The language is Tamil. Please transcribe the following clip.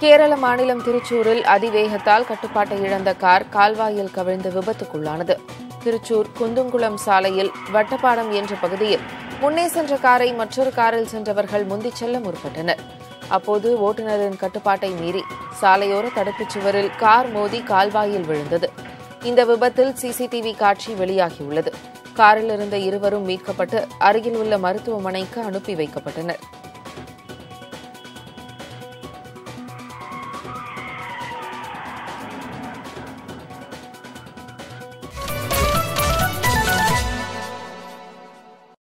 கேரள மாநிலம் திருச்சூரில் அதிவேகத்தால் கட்டுப்பாட்டை இழந்த கார் கால்வாயில் கவிழ்ந்து விபத்துக்குள்ளானது. திருச்சூர் குந்துங்குளம் சாலையில் வட்டப்பாடம் என்ற பகுதியில் முன்னே சென்ற காரை மற்றொரு காரில் சென்றவர்கள் முந்திச் செல்ல முற்பட்டனர். அப்போது ஓட்டுநரின் கட்டுப்பாட்டை மீறி சாலையோர தடுப்புச் சுவரில் கார் மோதி கால்வாயில் விழுந்தது. இந்த விபத்தில் சிசிடிவி காட்சி வெளியாகியுள்ளது. காரில் இருந்த இருவரும் மீட்கப்பட்டு அருகில் உள்ள மருத்துவமனைக்கு அனுப்பி வைக்கப்பட்டனர்.